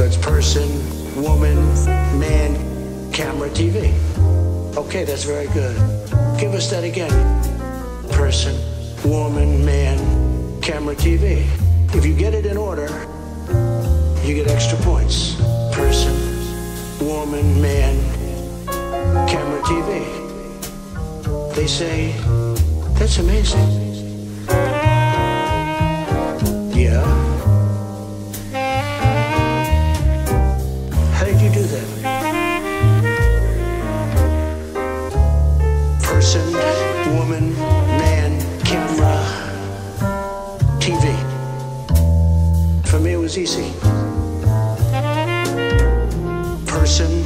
person, woman, man, camera, TV. Okay, that's very good. Give us that again. Person, woman, man, camera, TV. If you get it in order, you get extra points. Person, woman, man, camera, TV. They say, that's amazing. person, woman, man, camera, TV. For me, it was easy. Person,